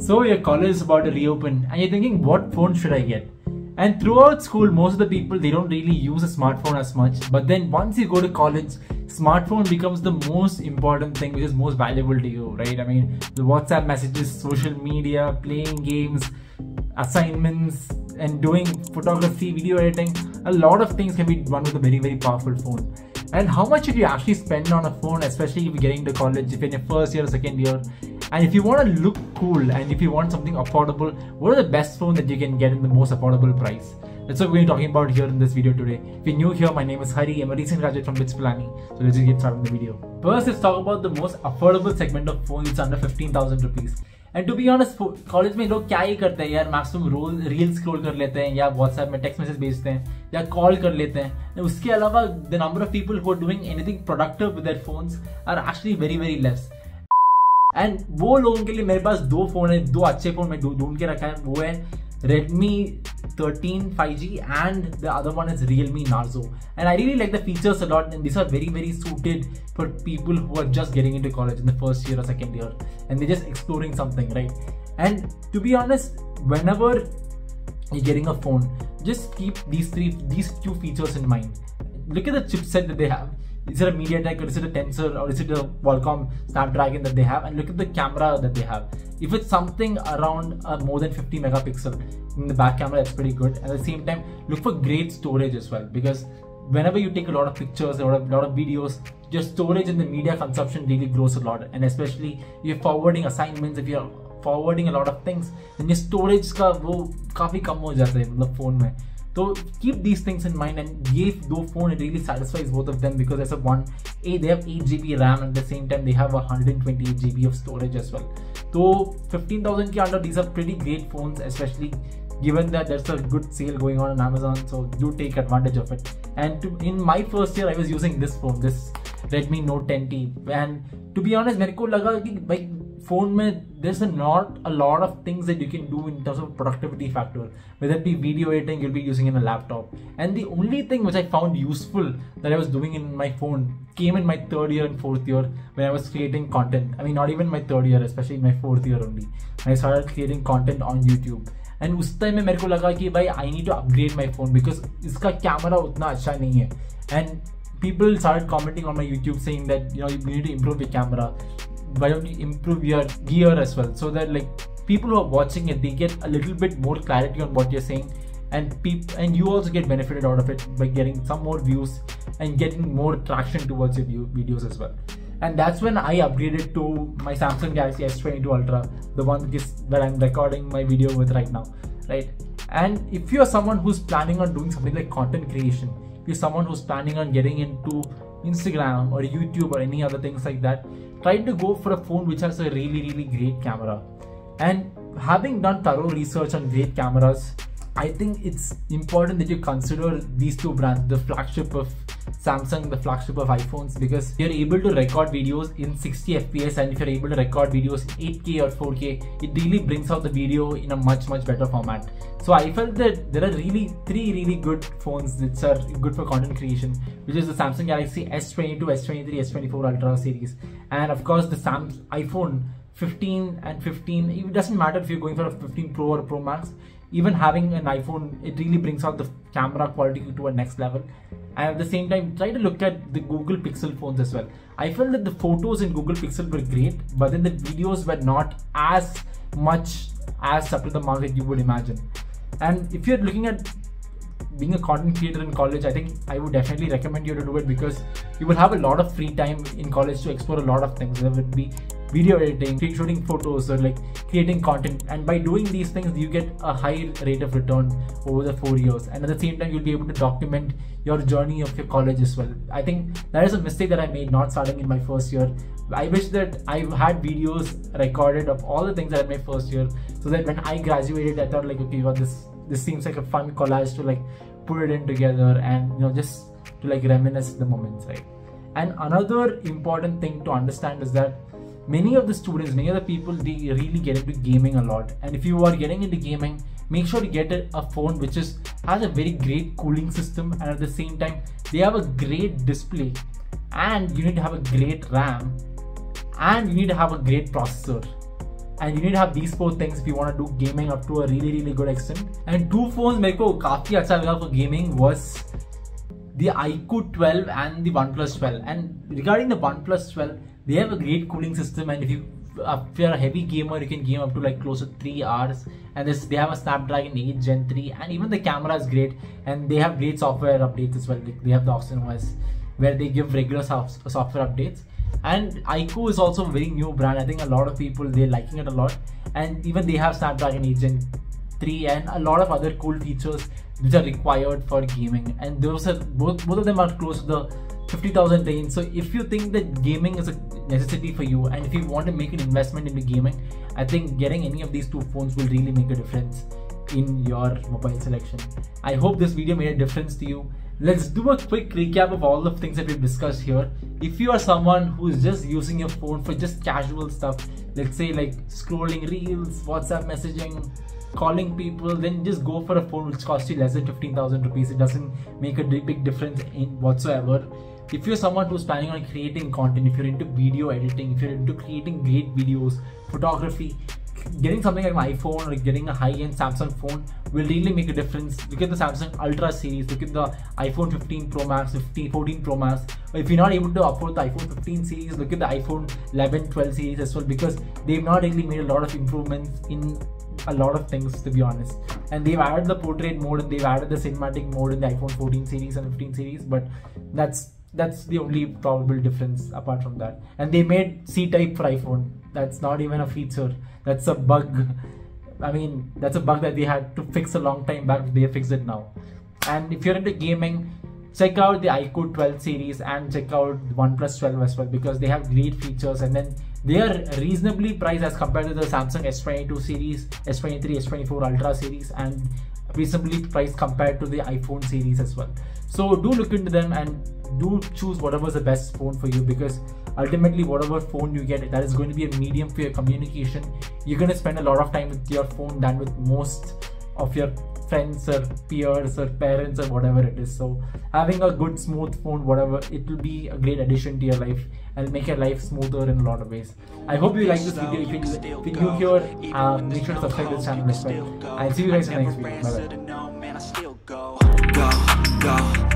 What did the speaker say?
So your college is about to reopen and you're thinking what phone should I get? And throughout school, most of the people they don't really use a smartphone as much. But then once you go to college, smartphone becomes the most important thing which is most valuable to you, right? I mean the WhatsApp messages, social media, playing games, assignments, and doing photography, video editing, a lot of things can be done with a very, very powerful phone. And how much should you actually spend on a phone, especially if you're getting to college, if you're in your first year or second year? And if you want to look cool and if you want something affordable, what are the best phone that you can get in the most affordable price? That's what we're talking about here in this video today. If you're new here, my name is Hari. I'm a recent graduate from BITS Pilani. So let's just get started with the video. First, let's talk about the most affordable segment of phones under 15,000 rupees. And to be honest, college में लोग क्या ही करते हैं यार maximum role reels scroll कर लेते हैं या व्हाट्सएप में टेक्स्ट मैसेज भेजते हैं या कॉल कर लेते हैं उसके अलावा the number of people who are doing anything productive with their phones are actually very and वो लोगों के लिए मेरे पास दो फ़ोन है दो अच्छे फ़ोन मैं ढूंढ के रखा है वो है Redmi 13 5G and the other one is Realme Narzo. And I really like the features a lot and these are very very suited for people who are just getting into college in the first year or second year and they're just exploring something, right? And to be honest, whenever you're getting a phone, just keep these three these few features in mind. Look at the chipset that they have is it a MediaTek or is it a Tensor or is it a Qualcomm Snapdragon that they have and look at the camera that they have. If it's something around uh, more than 50 megapixel in the back camera, that's pretty good. At the same time, look for great storage as well because whenever you take a lot of pictures, a lot of, videos, your storage and the media consumption really grows a lot. And especially if you're forwarding assignments, if you're forwarding a lot of things, then your storage का वो काफ़ी कम हो जाता है मतलब phone में. So keep these things in mind and give though phone it really satisfies both of them because as a one a they have 8 GB RAM and at the same time they have 128 GB of storage as well. So 15,000 k under these are pretty great phones especially given that there's a good sale going on on Amazon so do take advantage of it. And to, in my first year I was using this phone this Redmi Note 10T and to be honest मेरे को लगा कि भाई phone में this is not a lot of things that you can do in terms of productivity factor with be video editing you'll be using in a laptop and the only thing which I found useful that I was doing in my phone came in my third year and fourth year way I was creating content I mean not even my third year specially in my fourth year only I start creating content on YouTube and उस time में मेरे को लगा कि भाई I need to upgrade my phone because इसका camera उतना अच्छा नहीं है. And people start commenting on my YouTube saying that you know you need to improve the camera why don't you improve your gear as well so that like people who are watching it they get a little bit more clarity on what you're saying and people and you also get benefited out of it by getting some more views and getting more traction towards your view, videos as well. And that's when I upgraded to my Samsung Galaxy S22 Ultra the one that I'm recording my video with right now right? And if you're someone who's planning on doing something like content creation if you're someone who's planning on getting into Instagram or YouTube or any other things like that try to go for a phone which has a really really great camera. And having done thorough research on great cameras I think it's important that you consider these two brands, the flagship of Samsung, the flagship of iPhones, because you're able to record videos in 60 FPS and if you're able to record videos 8K or 4K, it really brings out the video in a much, much better format. So I felt that there are really three really good phones that are good for content creation, which is the Samsung Galaxy S22, S23, S24 Ultra series, and of course the Samsung iPhone 15 and 15. It doesn't matter if you're going for a 15 Pro or Pro Max even having an iphone it really brings out the camera quality to a next level. And at the same time try to look at the google pixel phones as well. I felt that the photos in google pixel were great but then the videos were not as much as up to the market you would imagine. And if you're looking at being a content creator in college, I think I would definitely recommend you to do it because you will have a lot of free time in college to explore a lot of things. Whether it be video editing, shooting photos, or like creating content. And by doing these things, you get a high rate of return over the four years. And at the same time, you'll be able to document your journey of your college as well. I think that is a mistake that I made not starting in my first year. I wish that I had videos recorded of all the things that I my first year, so that when I graduated, I thought like, okay, well, this this seems like a fun collage to like put it in together and you know just to like reminisce the moments, right? And another important thing to understand is that many of the students, many of the people, they really get into gaming a lot. And if you are getting into gaming, make sure to get a, a phone which is has a very great cooling system and at the same time they have a great display and you need to have a great RAM and you need to have a great processor and you need to have these four things if you want to do gaming up to a really really good extent and two phones मेरे को काफी अच्छा लगा for gaming was the iQOO 12 and the OnePlus 12 and regarding the OnePlus 12 they have a great cooling system and if you if you're a heavy gamer you can game up to like close to 3 hours. And this they have a snapdragon 8 gen 3 and even the camera is great. And they have great software updates as well. They have the oxygen os where they give regular software updates. And iQOO is also a very new brand. I think a lot of people they're liking it a lot. And even they have snapdragon 8 gen 3 and a lot of other cool features which are required for gaming. And those are both both of them are close to the 50000 range so if you think that gaming is a necessity for you and if you want to make an investment into gaming i think getting any of these two phones will really make a difference in your mobile selection i hope this video made a difference to you let's do a quick recap of all the things that we've discussed here if you are someone who's just using your phone for just casual stuff let's say like scrolling reels whatsapp messaging calling people, then just go for a phone which costs you less than 15,000 rupees. It doesn't make a big difference in whatsoever. If you're someone who's planning on creating content, if you're into video editing, if you're into creating great videos, photography, getting something like an iPhone or getting a high-end Samsung phone will really make a difference. Look at the Samsung Ultra series, look at the iPhone 15 Pro Max, 15, 14 Pro Max. If you're not able to afford the iPhone 15 series, look at the iPhone 11, 12 series as well because they've not really made a lot of improvements in a lot of things to be honest. And they've added the portrait mode and they've added the cinematic mode in the iPhone 14 series and 15 series, but that's that's the only probable difference apart from that. And they made C-type for iPhone. That's not even a feature. That's a bug. I mean, that's a bug that they had to fix a long time back. They fixed it now. And if you're into gaming, check out the iQOO 12 series and check out OnePlus 12 as well because they have great features and then they are reasonably priced as compared to the Samsung S22 series, S23, S24 Ultra series and reasonably priced compared to the iPhone series as well. So do look into them and do choose whatever is the best phone for you because ultimately whatever phone you get that is going to be a medium for your communication. You're going to spend a lot of time with your phone than with most of your friends or peers or parents or whatever it is. So having a good smooth phone whatever it will be a great addition to your life and make your life smoother in a lot of ways. I hope you like this video. If, you're new here, make sure to subscribe to this channel as well. I'll see you guys in the next video. Bye bye.